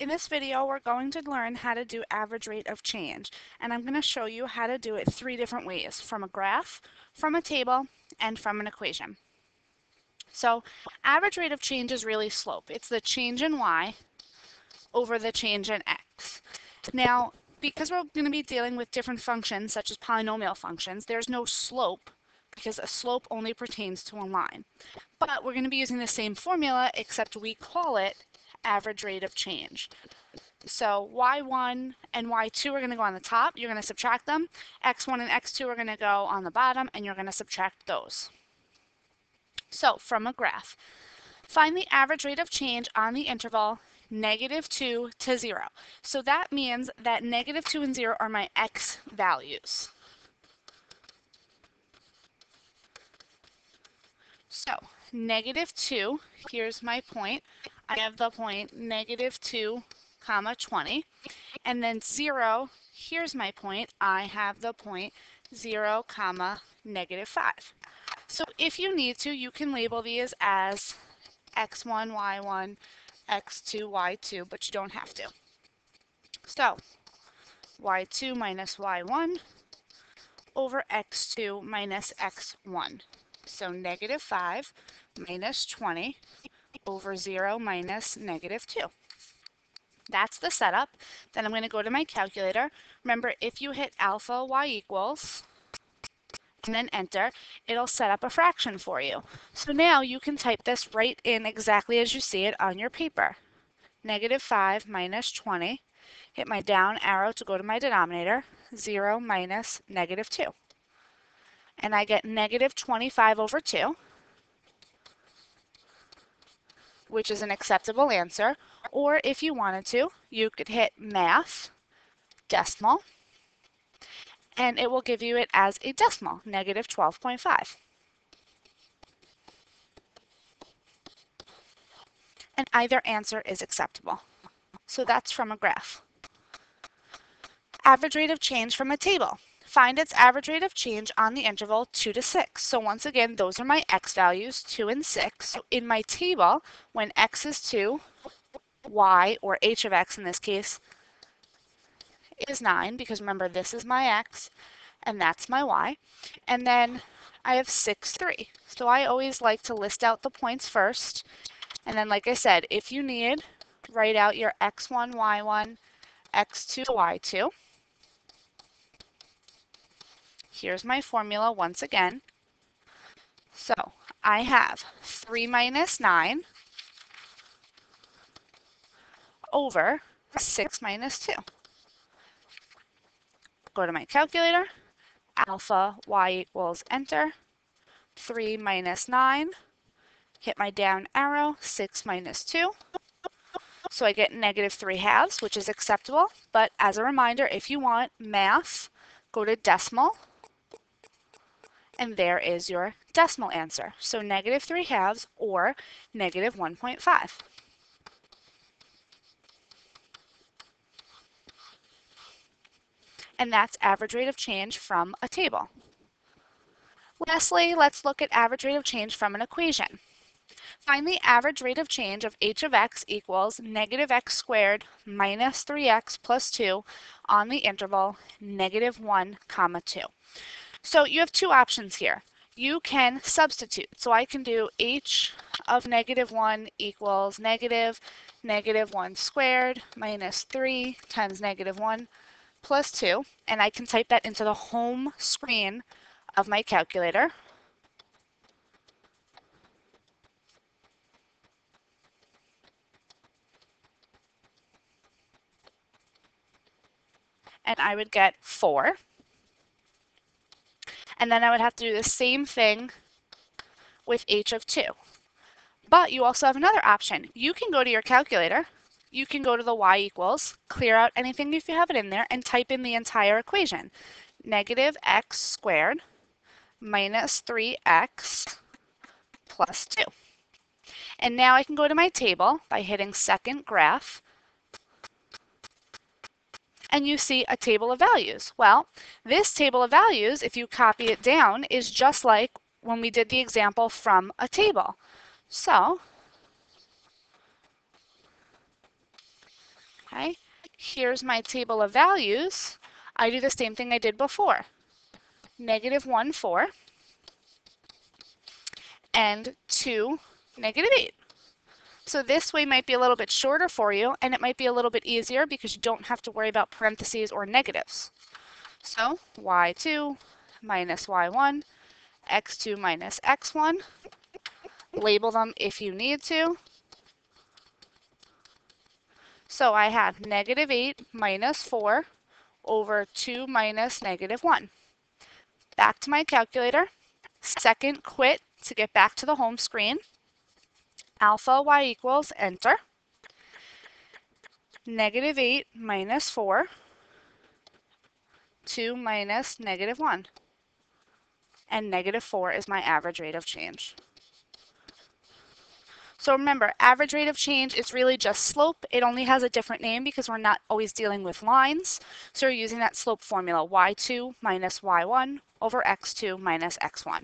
In this video, we're going to learn how to do average rate of change, and I'm going to show you how to do it three different ways, from a graph, from a table, and from an equation. So average rate of change is really slope. It's the change in y over the change in x. Now, because we're going to be dealing with different functions, such as polynomial functions, there's no slope because a slope only pertains to a line. But we're going to be using the same formula, except we call it average rate of change. So y1 and y2 are going to go on the top. You're going to subtract them. x1 and x2 are going to go on the bottom, and you're going to subtract those. So from a graph, find the average rate of change on the interval negative 2 to 0. So that means that negative 2 and 0 are my x values. So negative 2, here's my point. I have the point negative 2 comma 20. And then 0, here's my point. I have the point 0 comma negative 5. So if you need to, you can label these as x1, y1, x2, y2, but you don't have to. So y2 minus y1 over x2 minus x1. So negative 5 minus 20 over 0 minus negative 2. That's the setup. Then I'm going to go to my calculator. Remember, if you hit alpha y equals, and then enter, it'll set up a fraction for you. So now you can type this right in exactly as you see it on your paper. Negative 5 minus 20. Hit my down arrow to go to my denominator. 0 minus negative 2. And I get negative 25 over 2. Which is an acceptable answer. Or if you wanted to, you could hit math, decimal, and it will give you it as a decimal, negative 12.5. And either answer is acceptable. So that's from a graph. Average rate of change from a table find its average rate of change on the interval 2 to 6. So once again, those are my x values, 2 and 6. So in my table, when x is 2, y, or h of x in this case, is 9, because remember, this is my x, and that's my y. And then I have 6, 3. So I always like to list out the points first. And then, like I said, if you need, write out your x1, y1, x2, y2. Here's my formula once again. So I have 3 minus 9 over 6 minus 2. Go to my calculator. Alpha y equals enter. 3 minus 9. Hit my down arrow. 6 minus 2. So I get negative 3 halves, which is acceptable. But as a reminder, if you want math, go to decimal and there is your decimal answer. So negative 3 halves or negative 1.5. And that's average rate of change from a table. Lastly, let's look at average rate of change from an equation. Find the average rate of change of h of x equals negative x squared minus 3x plus 2 on the interval negative 1 comma 2. So you have two options here. You can substitute. So I can do h of negative 1 equals negative negative 1 squared minus 3 times negative 1 plus 2. And I can type that into the home screen of my calculator. And I would get 4 and then I would have to do the same thing with h of 2. But you also have another option. You can go to your calculator, you can go to the y equals, clear out anything if you have it in there, and type in the entire equation. Negative x squared minus 3x plus 2. And now I can go to my table by hitting second graph, and you see a table of values. Well, this table of values, if you copy it down, is just like when we did the example from a table. So Okay, here's my table of values. I do the same thing I did before. Negative 1, 4, and 2, negative 8. So this way might be a little bit shorter for you, and it might be a little bit easier because you don't have to worry about parentheses or negatives. So y2 minus y1, x2 minus x1. Label them if you need to. So I have negative 8 minus 4 over 2 minus negative 1. Back to my calculator. Second quit to get back to the home screen alpha y equals, enter, negative 8 minus 4, 2 minus negative 1. And negative 4 is my average rate of change. So remember, average rate of change is really just slope. It only has a different name because we're not always dealing with lines. So we're using that slope formula, y2 minus y1 over x2 minus x1.